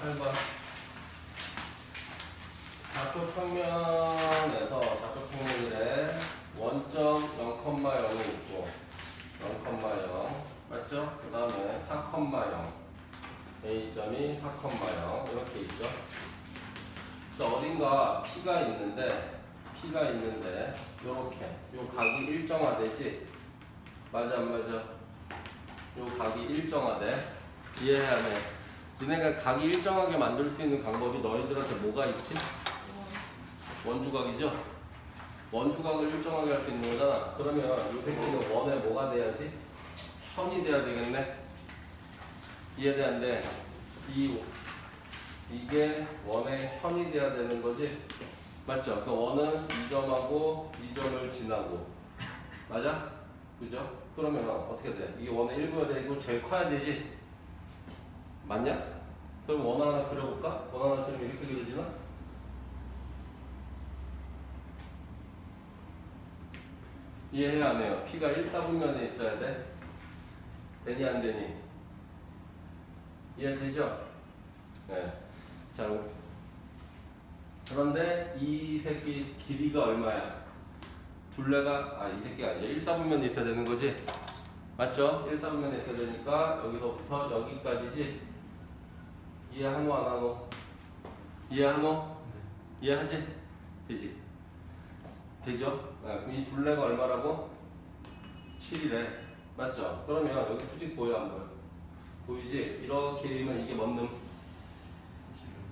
8번. 좌표 평면에서 좌표 평면이래 원점 0,0이 있고 0,0 맞죠? 그 다음에 4,0 A점이 4,0 이렇게 있죠. 자, 어딘가 P가 있는데 P가 있는데 요렇게 요 각이 일정화되지 맞아 안 맞아? 요 각이 일정화돼 이해해야 돼. 니네가 각이 일정하게 만들 수 있는 방법이 너희들한테 뭐가 있지? 원주각이죠? 원주각을 일정하게 할 수 있는 거잖아. 그러면 이 새끼는 원에 뭐가 돼야지? 현이 돼야 되겠네. 이해돼안 돼? 이 이게 원의 현이 돼야 되는 거지? 맞죠? 그 원은 이 점하고 이 점을 지나고 맞아? 그죠? 그러면 어떻게 돼? 이게 원의 일부가 되고 제일 커야 되지? 맞냐? 그럼 원 하나 그려볼까? 원 하나 그리면 이렇게 그려지나? 이해해야 안 해요? P가 1, 4분면에 있어야 돼? 되니 안 되니? 이해되죠? 네. 자, 그런데 이 새끼 길이가 얼마야? 둘레가, 아, 이 새끼가 아니죠. 1, 4분면에 있어야 되는 거지? 맞죠? 1, 4분면에 있어야 되니까 여기서부터 여기까지지? 이해하노 안 하노? 이해하노? 이해하지? 되지? 되죠? 네, 그럼 이 둘레가 얼마라고? 7이래. 맞죠? 그러면 여기 수직 보여 안 보여? 보이지? 이렇게 되면 이게 뭔 놈?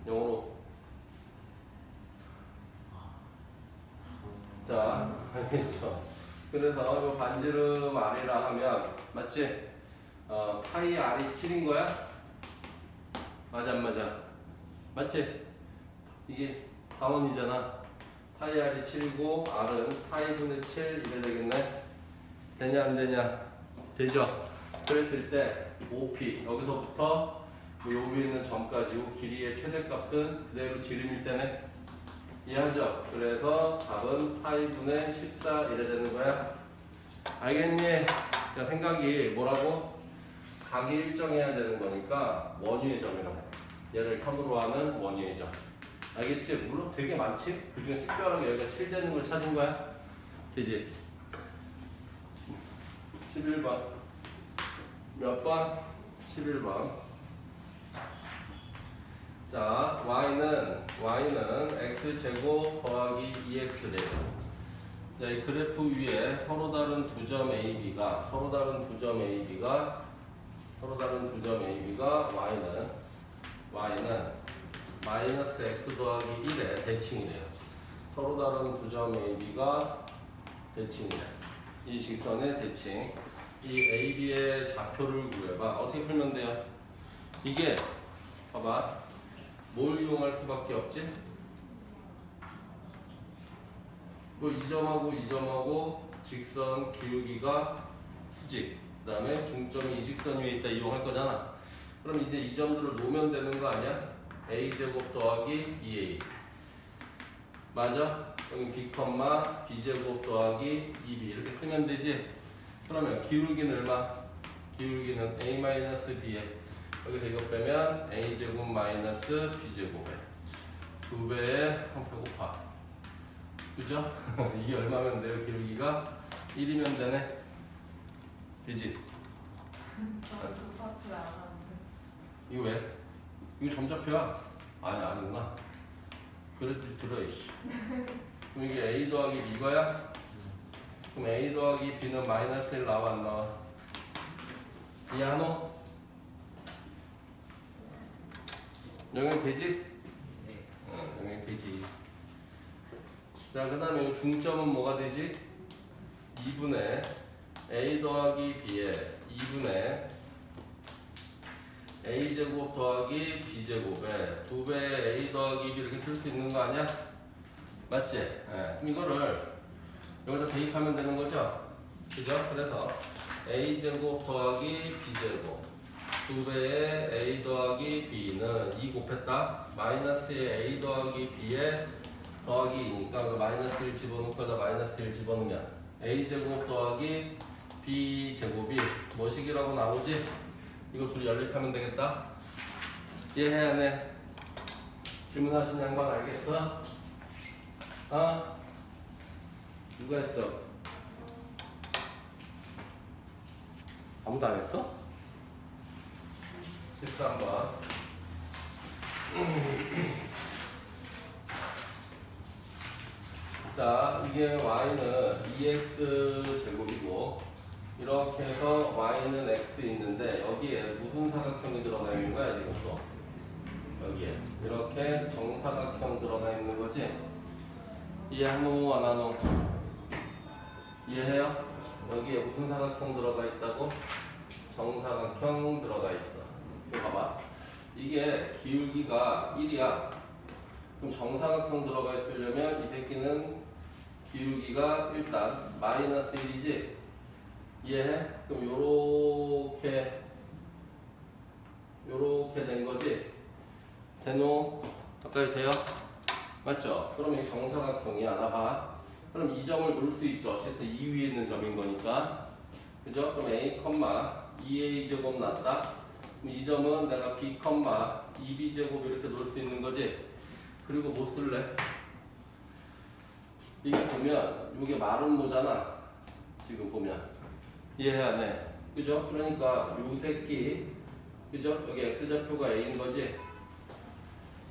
영어로. 자, 알겠죠? 그래서 이 반지름 R이라 하면 맞지? 어, 파이 R이 7인 거야? 맞아 안 맞아? 맞지? 이게 다원이잖아. 파이 R이 7이고 R은 파이분의 7 이래 되겠네. 되냐 안 되냐? 되죠? 그랬을 때 OP 여기서부터 요 위에 있는 점까지 요 길이의 최대값은 그대로 지름일 때네. 이해하죠? 그래서 답은 파이분의 14 이래 되는 거야. 알겠니? 자, 생각이 뭐라고? 각이 일정해야 되는 거니까 원유의 점이라고. 얘를 현으로 하는 원유의 점. 알겠지? 물론 되게 많지? 그 중에 특별하게 여기가 7 되는 걸 찾은 거야? 되지? 11번. 몇 번? 11번. 자, y는, y는 x제곱 더하기 2x래요. 자, 이 그래프 위에 서로 다른 두 점 AB가, 서로 다른 두 점 AB가, 서로 다른 두점 AB가 y는, y는 마이너스 x 더하기 1의 대칭이래요. 서로 다른 두점 AB가 대칭이래. 이 직선의 대칭. 이 AB의 좌표를 구해봐. 어떻게 풀면 돼요? 이게, 봐봐. 뭘 이용할 수밖에 없지? 이 점하고 이 점하고 직선 기울기가 수직 그 다음에 중점이 이 직선 위에 있다 이용할 거잖아 그럼 이제 이 점들을 놓으면 되는 거 아니야? a제곱 더하기 2a 맞아? 여기 b, b제곱 더하기 2b 이렇게 쓰면 되지? 그러면 기울기는 얼마? 기울기는 a-b에 여기서 이거 빼면 a제곱 마이너스 b제곱에 두 배에 한 배고파 그죠? 이게 얼마면 돼요 기울기가? 1이면 되네 되지? 이거 왜? 이거 점자표야? 아니 아닌가? 그래도 들어 이씨 그럼 이게 a 더하기 b거야? 그럼 a 더하기 b는 마이너스 1 나와 안 나와? 이해하노? 영역 되지? 어, 영역 되지. 자, 그 다음에 중점은 뭐가 되지? 2분의 a 더하기 b에 2분의 a제곱 더하기 b제곱에 2배의 a 더하기 b 이렇게 쓸 수 있는 거 아니야? 맞지? 네. 그럼 이거를 여기다 대입하면 되는 거죠? 그죠? 그래서 a제곱 더하기 b제곱 2배의 a 더하기 b는 2 곱했다. 마이너스의 a 더하기 b에 더하기 2니까 그 마이너스 1 집어넣고 다 마이너스 1 집어넣으면 a제곱 더하기 b제곱이 뭐식이라고 나오지? 이거 둘이 연립하면 되겠다. 이해해야 해. 질문하신 양반 알겠어? 어? 누가 했어? 아무도 안 했어? 13번 자 이게 y는 2x 제곱이고 이렇게 해서 y는 x 있는데 여기에 무슨 사각형이 들어가 있는 거야 또? 여기에. 이렇게 정사각형 들어가 있는 거지? 이해하노 안 하노? 이해해요? 여기에 무슨 사각형 들어가 있다고? 정사각형 들어가 있어. 이거 봐봐. 이게 기울기가 1이야. 그럼 정사각형 들어가 있으려면 이 새끼는 기울기가 일단 마이너스 1이지 이해해? 그럼 요렇게 요렇게 된 거지 대노 가까이 돼요? 맞죠? 그럼 이 정사각형이야 나봐 그럼 이 점을 놓을 수 있죠 어쨌든 이 위에 있는 점인 거니까 그죠? 그럼 a, 2a 제곱 났다 그럼 이 점은 내가 b, 2b 제곱 이렇게 놓을 수 있는 거지 그리고 뭐 쓸래? 이게 보면 이게 마른 모잖아 지금 보면 이해 안 해? 그죠? 그러니까 요 새끼 그죠? 여기 x좌표가 a인 거지?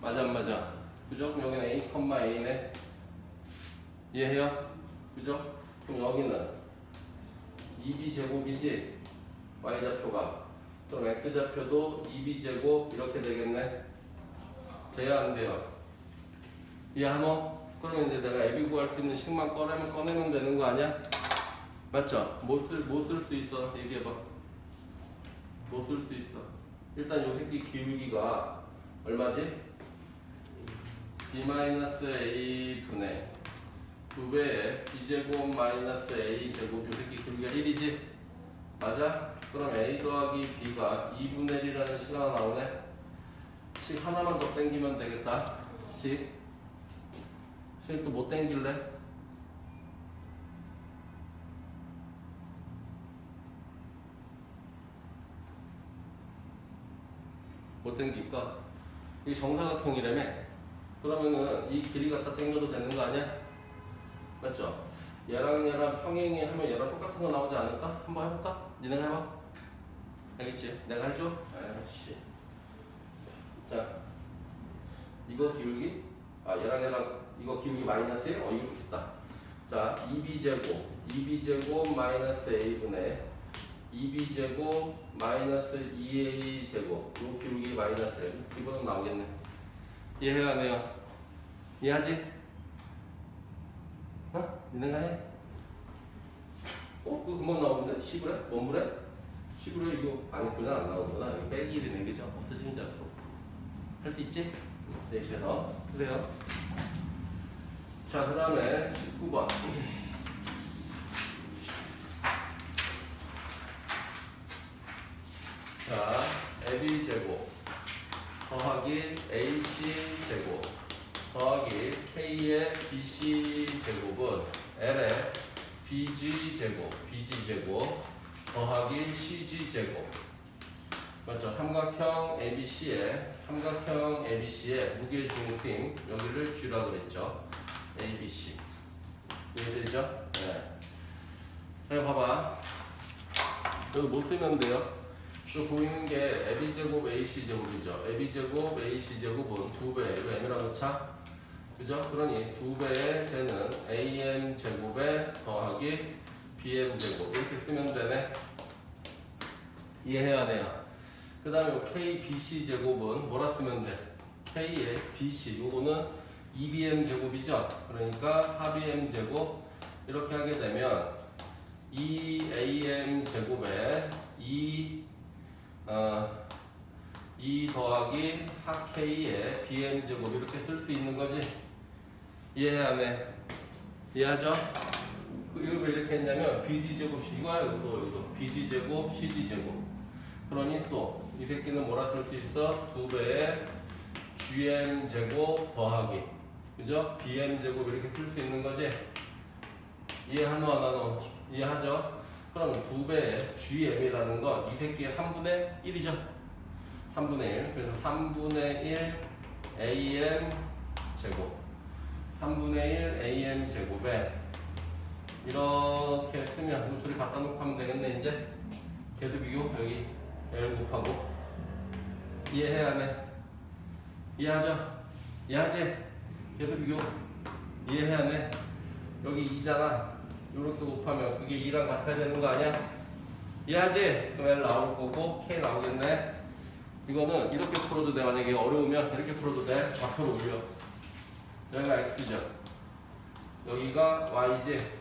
맞아 안 맞아? 그죠? 그럼 여기는 a, a네 이해해요? 그죠? 그럼 여기는 2b 제곱이지? y좌표가 그럼 x좌표도 2b 제곱 이렇게 되겠네 돼야 안 돼요? 이해하노? 그러면 이제 내가 애비 구할 수 있는 식만 꺼내면 꺼내면 되는 거 아니야? 맞죠? 뭐쓸뭐쓸수 있어? 얘기해봐. 뭐쓸수 있어? 일단 요 새끼 기울기가 얼마지? b-a 분의 두 배의 b제곱 마이너스 a 제곱 요 새끼 기울기가 1이지? 맞아? 그럼 a 더하기 b가 2분의 1이라는 식 하나 나오네? 식 하나만 더 땡기면 되겠다. 식. 식또못 땡길래? 못 땡길까? 이 정사각형이라며? 그러면은 이 길이 갖다 땡겨도 되는 거 아니야? 맞죠? 얘랑 얘랑 평행이 하면 얘랑 똑같은 거 나오지 않을까? 한번 해볼까? 니네가 해봐. 알겠지? 내가 해줘? 아이씨. 자, 이거 기울기? 아, 얘랑 얘랑 이거 기울기 마이너스 1? 어, 이거 좋겠다. 자, 2b제곱, 2b제곱 마이너스 a분의 2b제곱 마이너스 2a제곱 요 기울기 마이너스 1 집어넣으면 나오겠네. 이해해야 하네요. 이해하지? 어? 니네가 해? 어? 그거 금방 나오는데? 10을 해? 10을 해? 이거 아니구나 안 나오는구나. 이거 빼기 1이네 그죠? 없어지는 줄 알았어. 할 수 있지? 네, 그래서 보세요. 자, 그 다음에 19번. 자, AB 제곱 더하기 AC 제곱 더하기 K의 BC 제곱은 L의 BG 제곱, BG 제곱 더하기 CG 제곱 맞죠? 삼각형 ABC의 삼각형 ABC의 무게 중심 여기를 G라고 그랬죠. ABC 이해되죠? 네. 자 봐봐. 여기 못 쓰면 돼요. 또 보이는 게 AB 제곱 AC 제곱이죠. AB 제곱 AC 제곱은 두 배. 이거 M이라 놓자. 그죠? 그러니 두 배의 쟤는 AM 제곱에 더하기 BM 제곱 이렇게 쓰면 되네. 이해해야 돼요. 그 다음에 KBC 제곱은 뭐라 쓰면 돼? K의 BC 요거는 2BM 제곱이죠. 그러니까 4BM 제곱 이렇게 하게 되면 2AM 제곱에 2 어, 2 더하기 4K의 BM 제곱 이렇게 쓸 수 있는 거지. 이해 안 해? 이해하죠? 그 이걸 왜 이렇게 했냐면 BG 제곱 이거야 이거 이거 BG 제곱 CG 제곱. 그러니 또 이 새끼는 뭐라 쓸 수 있어? 두 배의 GM 제곱 더하기 그죠? BM 제곱 이렇게 쓸 수 있는 거지? 이해하노 안 하노? 이해하죠? 그럼 두 배의 GM이라는 건 이 새끼의 3분의 1이죠? 3분의 1 그래서 3분의 1 am 제곱. 3분의 1 am 제곱에 이렇게 쓰면 이거 둘이 갖다 놓고 하면 되겠네 이제. 계속 비교 여기 L 곱하고. 이해해야 돼 이해하죠? 이해하지? 계속 비교 이해해야 돼 여기 2잖아 이렇게 곱하면 그게 2랑 같아야 되는 거 아니야? 이해하지? 그럼 L 나올 거고 K 나오겠네 이거는 이렇게 풀어도 돼 만약에 어려우면 이렇게 풀어도 돼 좌표로 올려 여기가 X죠 여기가 Y지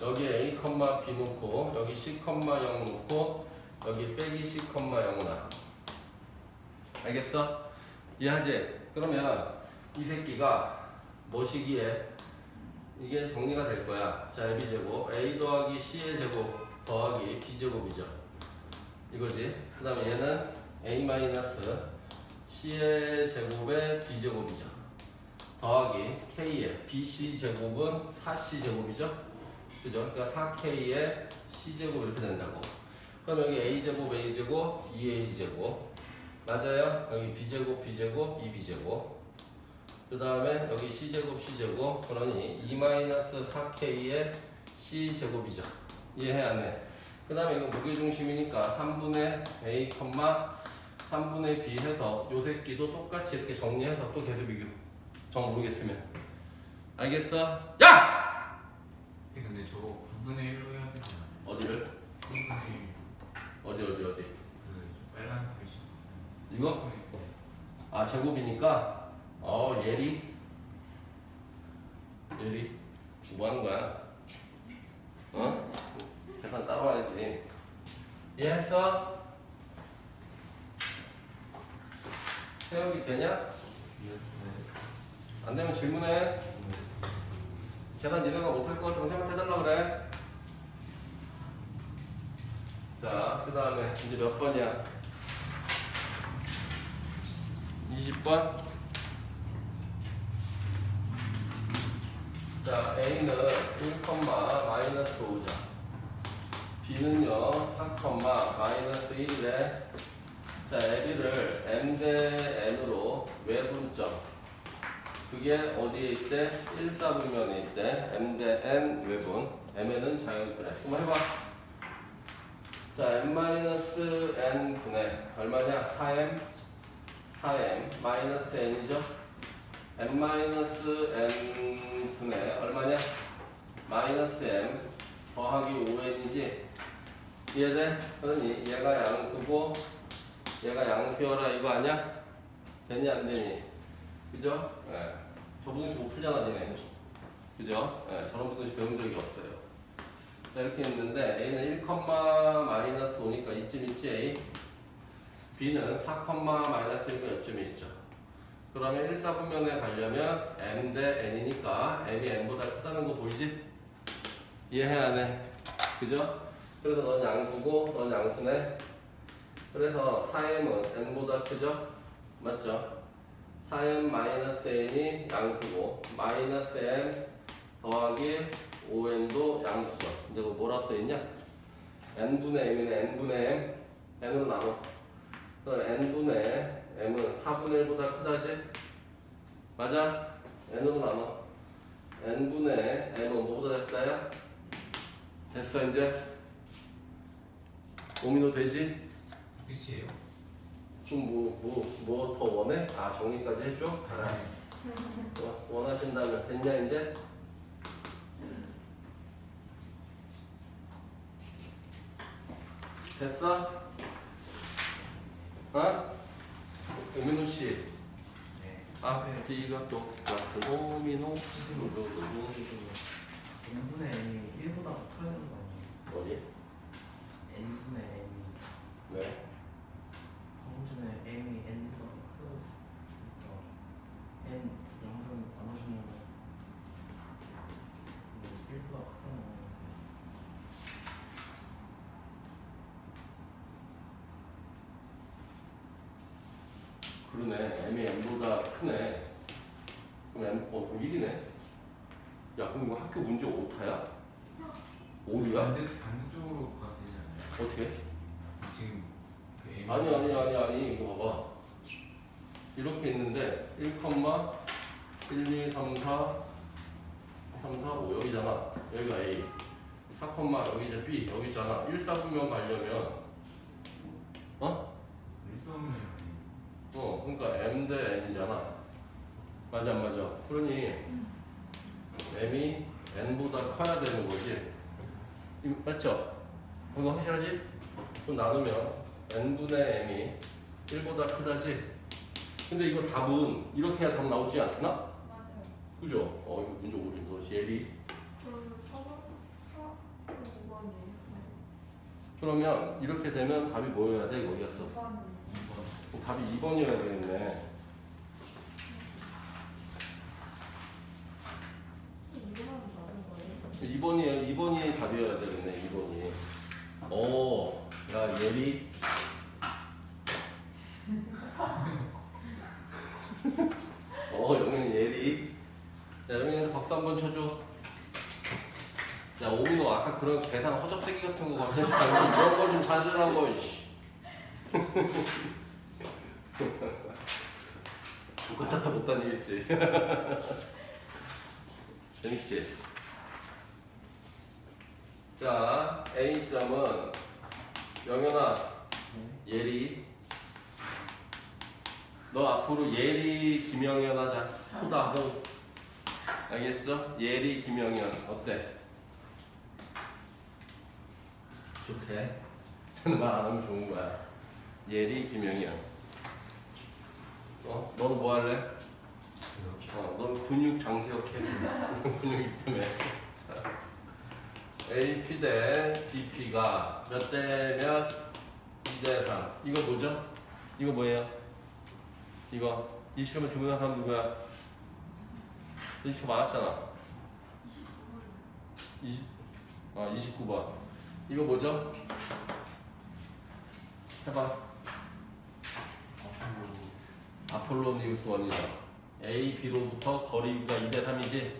여기에 A, B 놓고 여기 C, 0 놓고 여기 빼기 C, 0나 알겠어? 이해하지? 그러면 이 새끼가 뭐시기에 이게 정리가 될 거야 자 B제곱 A 더하기 C의 제곱 더하기 B제곱이죠 이거지 그 다음에 얘는 A 마이너스 C의 제곱의 B제곱이죠 더하기 K의 BC 제곱은 4C 제곱이죠 그죠? 그러니까 4K의 C제곱 이렇게 된다고. 그럼 여기 A제곱, A제곱, 2A제곱. 맞아요? 여기 B제곱, B제곱, 2B제곱. 그 다음에 여기 C제곱, C제곱. 그러니 2-4K의 C제곱이죠. 이해해, 안 해? 그 다음에 이거 무게중심이니까 3분의 A, 3분의 B 해서 요 새끼도 똑같이 이렇게 정리해서 또 계속 비교. 정 모르겠으면. 알겠어? 야! 근데 저거 9분의 1로 해야 되지 않아요? 어디를? 9분의 1. 어디 어디 어디? 그 빨간 글씨. 이거? 아 제곱이니까 어 예리 예리 뭐 하는 거야? 어? 계산 따라와야지 이해했어? 세우기 되냐? 안 되면 질문해 계산 니네가 못할 것 같으면 쌤한테 해달라 그래 자, 그 다음에 이제 몇 번이야? 20번. 자, A는 1, 마이너스 5자. B는요, 4, 마이너스 1이래. 자, LB를 M 대 N으로 외분점. 그게 어디에 있대? 1, 4분면에 있대. M 대 N 외분. M에는 자연수래. 한번 해봐. 자, n-n 분의 얼마냐? 4m 4m 마이너스 n이죠? N-n 분의 얼마냐? 마이너스 m 더하기 5n이지? 이해돼? 그러니 얘가 양수고 얘가 양수여라 이거 아니야? 되니 안 되니? 그죠? 예. 저분이 못 풀잖아 니네 그죠? 예. 저런 분들 배운 적이 없어요 자, 이렇게 있는데 A는 1, 마이너스 5니까 이쯤 있지 A B는 4, 마이너스 1가 요쯤에 있죠 그러면 1, 4분면에 가려면 M 대 N이니까 M이 N보다 크다는 거 보이지? 이해해야 돼 그죠? 그래서 넌 양수고 넌 양수네 그래서 4M은 N보다 크죠? 맞죠? 4M 마이너스 N이 양수고 마이너스 M 더하기 5n도 양수죠. 근데 뭐 뭐라 써있냐? n분의 m이네 n분의 m n으로 나눠. 그럼 n분의 m은 4분의 1보다 크다지? 맞아? n으로 나눠. n분의 m은 뭐보다 작다야? 됐어 이제? 오미노 되지? 끝이에요? 그럼 뭐뭐 더 원해? 아 정리까지 해줘? 알았어. 어, 원하신다면 됐냐 이제? 됐어? 어? 오민호 씨. 네. 아, B가 똑같은 오민호. n분의 n이 1보다 커야 되는 거 아니에요? 어디? n분의 n이 왜? 방금 전에 m이 n보다 커였으니까 n 양분 나눠주면 1보다 크다는 거 그러네. M이 M보다 크네. 그럼 M, 어, 그럼 1이네. 야, 그럼 이거 학교 문제 오타야? 오류야? 반대, 반대쪽으로 가야 되지 않아요? 어떻게? 지금 그 M 아니, 아니, 아니, 아니. 이거 봐봐. 이렇게 있는데 1, 1, 2, 3, 4, 3, 4, 5 여기잖아. 여기가 A. 4, 여기 이제 B 여기 있잖아. 1, 4, 분명 가려면 어? 일성이요. 어, 그러니까 M 대 N이잖아. 맞아, 안 맞아. 그러니 M이 N보다 커야 되는 거지. 이- 맞죠? 그거 확실하지? 그럼 나누면 N분의 M이 1보다 크다지? 근데 이거 답은 이렇게 해야 답 나오지 않나? 맞아요. 그죠? 어, 이거 문제 오rin 거 예리. 그럼 4번, 4, 5번이에요. 그러면 이렇게 되면 답이 뭐여야 돼? 5번은 그럼 답이 2번이어야 되겠네. 이거만 맞은 거예요? 2번이 2번이 답이어야 되겠네. 2번이. 오, 야 예리. 어, 영현 예리. 자, 영현한테 박수 한번 쳐줘. 자, 오늘 아까 그런 계산 허접대기 같은 거 가르쳐 이런 거 좀 찾으라고. 씨. 똑같아도 못 다니겠지. 재밌지? 자, A점은 영현아, 예리. 너 앞으로 예리 김영현 하자. 호다 호. 알겠어? 예리 김영현 어때? 좋대. 말안 하면 좋은 거야. 예리 김영현. 어? 너는 뭐 할래? 어, 넌 근육 장세혁해. 넌 근육이 때문에. 자, AP 대 BP가 몇대 몇? 2대 3. 이거 뭐죠? 이거 뭐예요? 이거 이 시험에 주문한 사람 누구야? 이 시험 많았잖아. 20, 어, 29번. 이거 뭐죠? 해봐. 아폴로 니우스 원이다. A, B로부터 거리가 2대 3이지?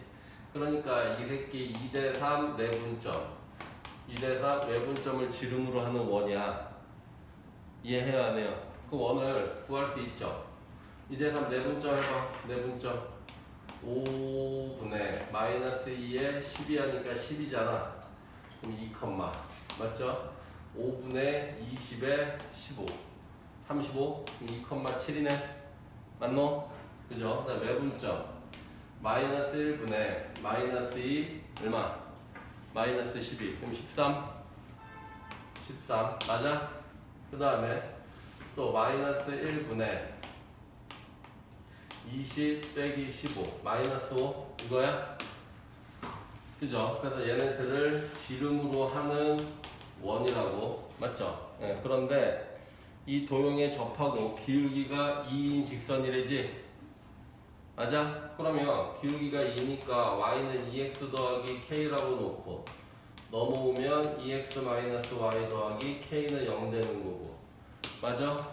그러니까 이 새끼 2대 3 내분점. 2대 3 내분점을 지름으로 하는 원이야. 이해해야 하네요. 그 원을 구할 수 있죠. 2대 3 내분점 해봐. 내분점. 5분의 마이너스 2에 12 하니까 10이잖아. 그럼 2 컴마. 맞죠? 5분의 20에 15. 35. 그럼 2 컴마 7이네. 맞노? 그죠? 그다음 외분점 마이너스 1분의 마이너스 2 얼마? 마이너스 12 그럼 13 13 맞아? 그 다음에 또 마이너스 1분의 20 빼기 15 마이너스 5 이거야? 그죠? 그래서 얘네들을 지름으로 하는 원이라고 맞죠? 네, 그런데 이 도형에 접하고 기울기가 2인 직선이래지? 맞아? 그러면 기울기가 2니까 y는 2x 더하기 k라고 놓고 넘어오면 2x 마이너스 y 더하기 k는 0 되는 거고 맞아?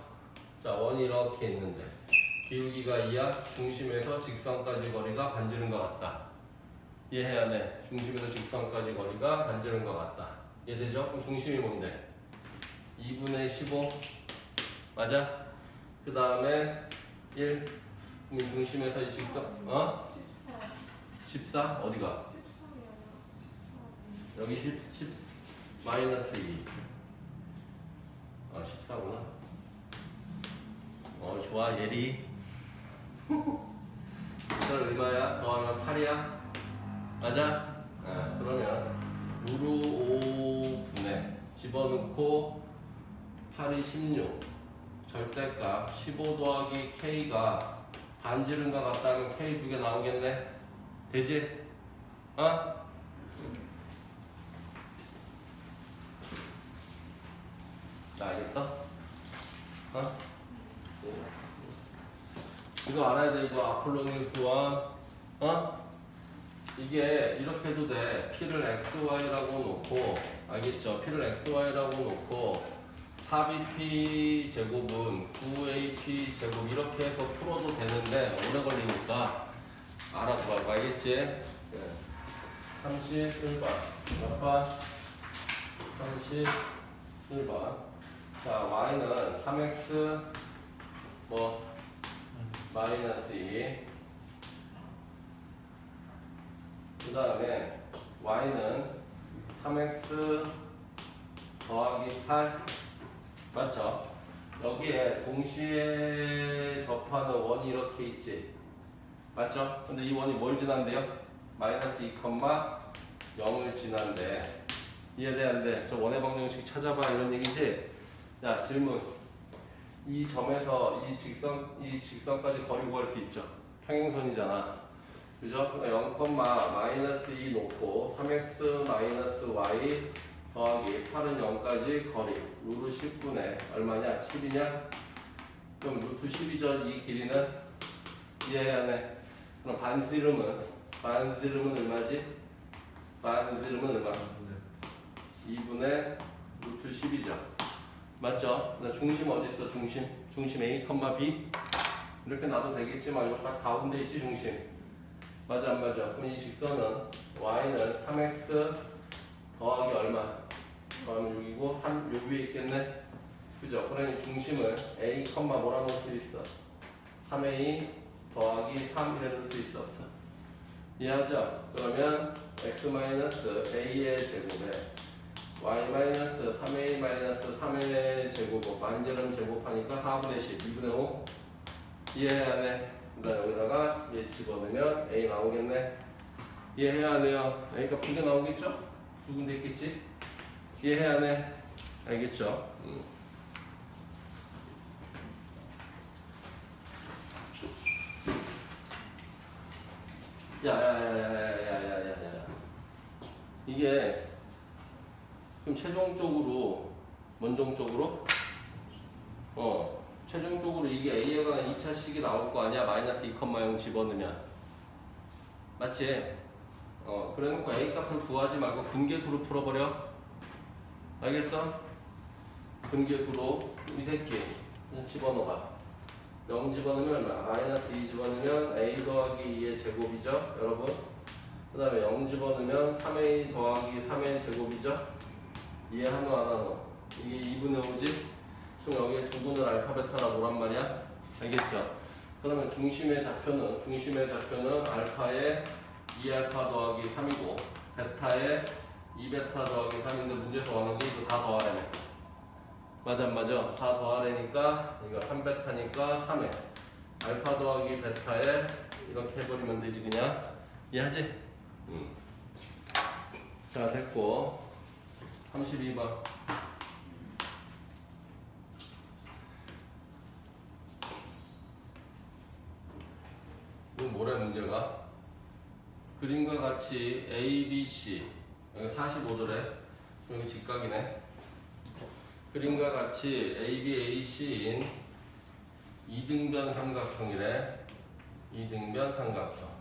자 원이 이렇게 있는데 기울기가 2야 중심에서 직선까지 거리가 반지른 것 같다 이해해야 돼 중심에서 직선까지 거리가 반지른 것 같다 이해되죠? 그럼 중심이 뭔데? 2분의 15 맞아? 그 다음에 1 그럼 중심에서 이 직선 어? 14. 14 어디가? 14이요. 14. 여기 10, 10 마이너스 2 아, 14구나 어 좋아 예리 이건 얼마야? 더하면 8이야? 맞아? 아, 그러면 루루 5분에 집어넣고 8이 16 절대값 15 더하기 k가 반지른 것 같다면 k 두 개 나오겠네 되지? 어? 자, 알겠어? 어? 이거 알아야 돼, 이거 아폴로니우스 원. 어? 이게 이렇게 해도 돼. P를 XY라고 놓고, 알겠죠? P를 XY라고 놓고, 4BP 제곱은 9AP 제곱 이렇게 해서 풀어도 되는데, 오래 걸리니까, 알아서 알겠지? 네. 31번. 몇 번? 31번. 자, y는 3x 뭐 마이너스 2. 그 다음에 y는 3x 더하기 8 맞죠? 여기에 동시에 접하는 원이 이렇게 있지 맞죠? 근데 이 원이 뭘 지난대요? 마이너스 2, 0을 지난대 이해돼 안 돼? 저 원의 방정식 찾아봐 이런 얘기지? 자 질문 이 점에서 이 직선 이 직선까지 거리 구할 수 있죠? 평행선이잖아 그죠? 그러니까 0, 마이너스 2 놓고 3x 마이너스 y 더하기 8은 0까지 거리 루트 10분의 얼마냐? 10이냐? 그럼 루트 10이죠? 이 길이는 돼 그럼 반지름은 반지름은 얼마지? 반지름은 얼마? 2분의 루트 10이죠 맞죠? 나 중심 어디 있어? 중심 중심 A, B 이렇게 놔도 되겠지만 이거 딱 가운데 있지 중심 맞아 안 맞아? 그럼 이 직선은 y는 3x 더하기 얼마? 더하면 6이고 3, 요 위에 있겠네? 그죠? 그러니 중심을 a, 뭐라 놓을 수 있어? 3a 더하기 3 이래 놓을 수 있어 없어? 이해하죠? 그러면 x-a의 제곱에 y-3a-3의 제곱을 반지름 제곱하니까 4분의 10, 2분의 5 이해해야 돼. 그다음 여기다가 얘 집어넣으면 a 나오겠네. 이해해야 돼요. 두개 나오겠죠? 두 군데 있겠지? 이해해야 돼. 알겠죠? 음. 야야야야야야야야야 이게 그럼 최종적으로 원종적으로 어 최종적으로 이게 A에 관한 2차식이 나올 거 아니야 마이너스 2,0 집어넣으면 맞지? 어 그래놓고 A 값을 구하지 말고 근계수로 풀어버려 알겠어? 근계수로 이 새끼 그냥 집어넣어봐 0 집어넣으면 얼마? 마이너스 2 집어넣으면 A 더하기 2의 제곱이죠 여러분 그 다음에 0 집어넣으면 3A 더하기 3의 제곱이죠 이해 하노 안 하노? 이게 2분의 5지? 그럼 여기에 두 분을 알파 베타라 뭐란 말이야? 알겠죠? 그러면 중심의 좌표는 중심의 좌표는 알파의 2알파 더하기 3이고 베타의 2베타 더하기 3인데 문제에서 원하는 게 이거 다 더하래네 맞아 안 맞아? 다 더하래니까 이거 3베타니까 3에 알파 더하기 베타에 이렇게 해버리면 되지 그냥 이해하지? 응. 자 됐고 32번 이건 뭐래 문제가? 그림과 같이 A, B, C 여기 45도래 여기 직각이네. 그림과 같이 A, B, A, C인 이등변 삼각형이래. 이등변 삼각형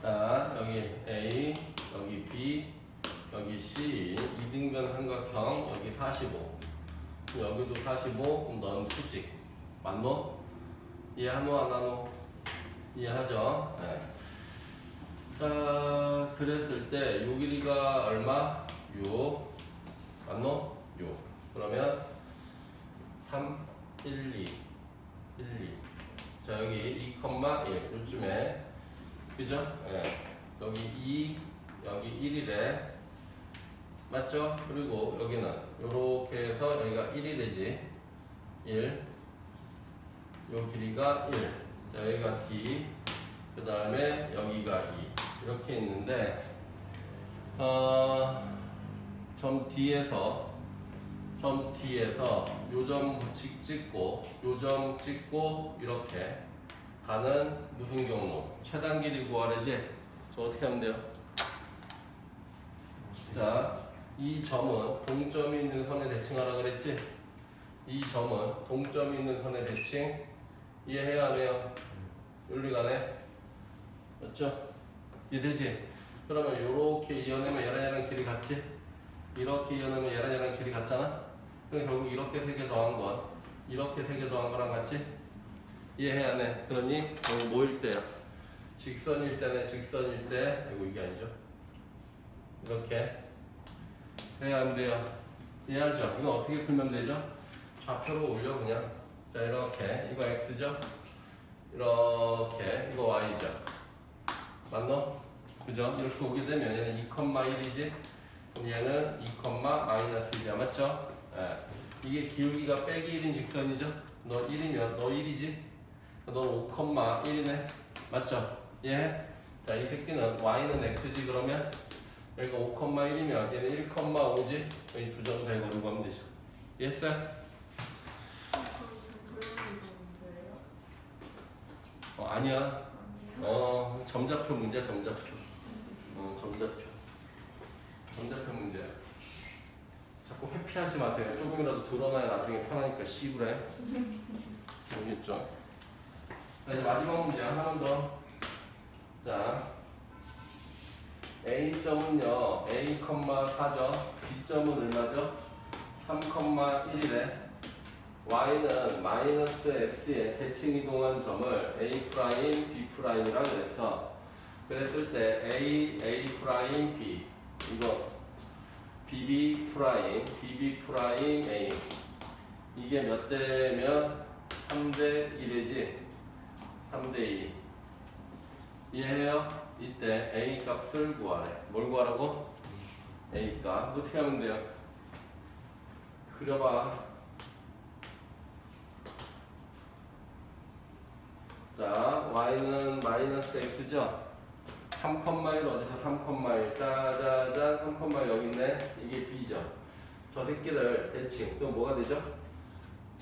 자, 여기 A, 여기 B, 여기 C, 이등변 삼각형, 여기 45. 그럼 여기도 45, 그럼 넌 수직. 맞노? 이해하노, 안 하노? 이해하죠? 네. 자, 그랬을 때, 요 길이가 얼마? 6. 맞노? 6. 그러면 3, 1, 2, 1, 2. 자, 여기 2,1. 요쯤에 그죠? 예. 여기 2, 여기 1이래. 맞죠? 그리고 여기는 요렇게 해서 여기가 1이 되지. 1. 요 길이가 1. 자, 여기가 D. 그 다음에 여기가 2. 이렇게 있는데, 어, 점 D에서, 점 D에서 요점 찍고, 요점 찍고, 이렇게. 가는 무슨 경로? 최단 길이 구하래지? 저 어떻게 하면 돼요? 자, 이 점은 동점이 있는 선에 대칭하라 그랬지? 이 점은 동점이 있는 선에 대칭 이해해야 안 해요? 윤리가네? 맞죠? 이해되지? 그러면 이렇게 이어내면 얘랑 얘랑 길이 같지? 이렇게 이어내면 얘랑 얘랑 길이 같잖아? 그럼 결국 이렇게 세 개 더한 건 이렇게 세 개 더한 거랑 같지? 이해해야 돼. 그러니 뭐일 때야? 직선일 때네 직선일 때 이거 이게 아니죠? 이렇게 해야 안 돼요. 이해하죠? 이거 어떻게 풀면 되죠? 좌표로 올려 그냥 자 이렇게 이거 x죠? 이렇게 이거 y죠? 맞노? 그죠? 이렇게 오게 되면 얘는 2,1이지? 그럼 얘는 2, 마이너스 1이야 맞죠? 예. 이게 기울기가 빼기 1인 직선이죠? 너 1이면 너 1이지? 너 5,1이네 맞죠? 예? 자 이 새끼는 y는 x지 그러면 여기가 5,1이면 얘는 1,5지? 이두점 사이 거리 구하면 되죠. 문제예요? 어, 아니야? 어 점자표 문제야 점자표. 어 점자표. 점자표 문제야. 자꾸 회피하지 마세요. 조금이라도 드러나야 나중에 편하니까 씨부래. 알겠죠? 자 이제 마지막 문제. 하나만 더 자 A점은요 A, 4죠 B점은 얼마죠? 3,1이래 y는 마이너스 x에 대칭 이동한 점을 a 프라임, b 프라임이라고 그랬어. 그랬을 때 a, a b 이거 bb 프라임, bb 프라임 a 이게 몇 대면 3대 1이지? 3대 2 이해해요? 이때 a 값을 구하래. 뭘 구하라고? a 값. 어떻게 하면 돼요? 그려봐. 자, y는 마이너스 x죠? 3,1 어디서 3,1 짜자잔 3,1 여기 있네 이게 b죠 저 새끼를 대칭 그럼 뭐가 되죠?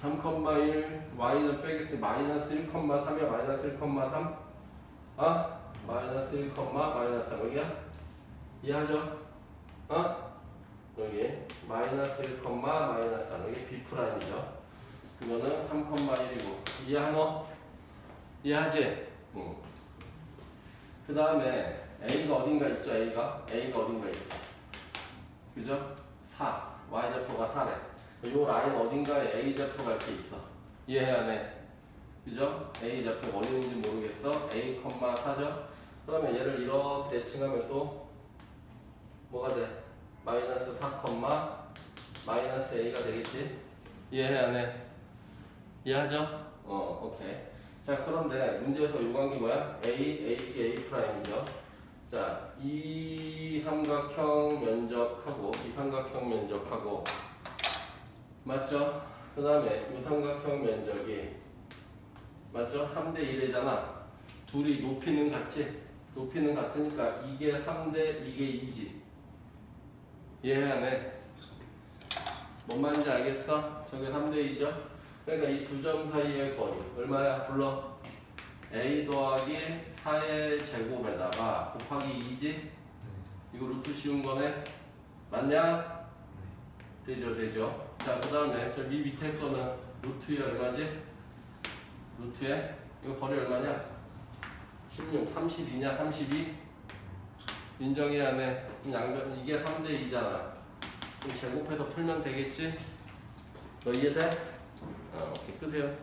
3,1 y는 빼겠으니 마이너스 1,3이야 마이너스 1,3 아? 마이너스 1, 마이너스 3 여기야? 이해하죠? 어? 여기 마이너스 1, 마이너스 3 여기 b 프라임이죠 그거는 3,1이고 이해하노? 이해하지? 응. 그 다음에 A가 어딘가 있죠, A가? A가 어딘가 있어. 그죠? 4. Y좌표가 4래. 요 라인 어딘가에 A좌표가 이렇게 있어. 이해해야 돼. 그죠? A좌표가 어디 있는지 모르겠어. A, 4죠? 그러면 얘를 이렇게 대칭하면 또 뭐가 돼? 마이너스 4, 마이너스 A가 되겠지? 이해해야 돼. 이해하죠? 어, 오케이. 자 그런데 문제에서 요구한 게 뭐야? A, A, A 프라임이죠. 자, 이 삼각형 면적하고 이 삼각형 면적하고 맞죠? 그 다음에 이 삼각형 면적이 맞죠? 3대 1이잖아. 둘이 높이는 같지? 높이는 같으니까 이게 3대 이게 2지. 이해해야 돼. 뭔 말인지 알겠어? 저게 3대 2죠? 그러니까 이 두 점 사이의 거리 얼마야? 불러 a 더하기 4의 제곱에다가 곱하기 2지? 이거 루트 씌운 거네? 맞냐? 되죠 되죠 자그 다음에 저미 밑에 거는 루트에 얼마지? 루트에 이거 거리 얼마냐? 16, 32냐 32? 인정해야 돼 양변 이게 3대 2잖아 그럼 제곱해서 풀면 되겠지? 너 이해돼? 어, 오케이 끄세요